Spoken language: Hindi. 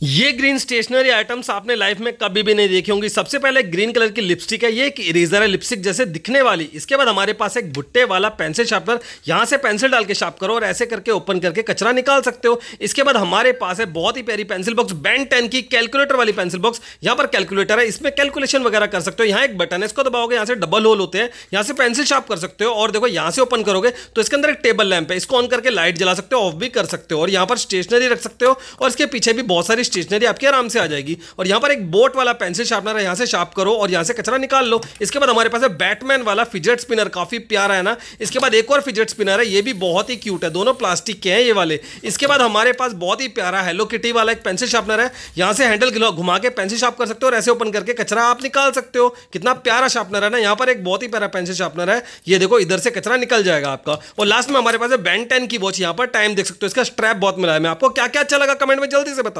ये ग्रीन स्टेशनरी आइटम्स आपने लाइफ में कभी भी नहीं देखी होंगी। सबसे पहले ग्रीन कलर की लिपस्टिक है, ये एक इरेजर है लिपस्टिक जैसे दिखने वाली। इसके बाद हमारे पास एक भुट्टे वाला पेंसिल शार्पनर यहाँ से पेंसिल डाल के शार्प करो और ऐसे करके ओपन करके कचरा निकाल सकते हो। इसके बाद हमारे पास है बहुत ही प्यारी पेंसिल बॉक्स बैंड टेन की कैलकुलेटर वाली पेंसिल बॉक्स यहाँ पर कैलकुलेटर है, इसमें कैलकुलेशन वगैरह कर सकते हो। यहाँ एक बटन है, इसको दबाओगे, यहाँ से डबल होल होते हैं। यहाँ से पेंसिल शार्प कर सकते हो और देखो, यहाँ से ओपन करोगे तो इसके अंदर एक टेबल लैंप है, इसको ऑन करके लाइट जला सकते हो ऑफ़ भी कर सकते हो और यहाँ पर स्टेशनरी रख सकते हो। और इसके पीछे भी बहुत सारी स्टेशनरी आपके आराम से आ जाएगी। और यहाँ पर एक बोट वाला पेंसिल शार्पनर है, यहाँ से शार्प करो और यहाँ से कचरा निकाल लो। इसके बाद हमारे पास है बैटमैन वाला फिजेट स्पिनर काफ़ी प्यारा है ना? इसके बाद एक और फिजेट स्पिनर है, ये भी बहुत ही क्यूट है। दोनों प्लास्टिक के हैं ये वाले। इसके बाद हमारे पास बहुत ही प्यारा हेलो किटी वाला एक पेंसिल शार्पनर है। यहाँ से हैंडल घुमा के पेंसिल शार्प कर सकते हो और ऐसे ओपन करके कचरा आप निकाल सकते हो। कितना प्यारा शार्पनर है ना? यहाँ पर एक बहुत ही प्यारा पेंसिल शार्पनर है। ये देखो, इधर से कचरा निकल जाएगा आपका। और लास्ट में हमारे पास है बैंड टेन की वॉच यहाँ पर टाइम देख सकते हो। इसका स्ट्रैप बहुत मिला है। मैं आपको क्या क्या अच्छा लगा कमेंट में जल्दी से बता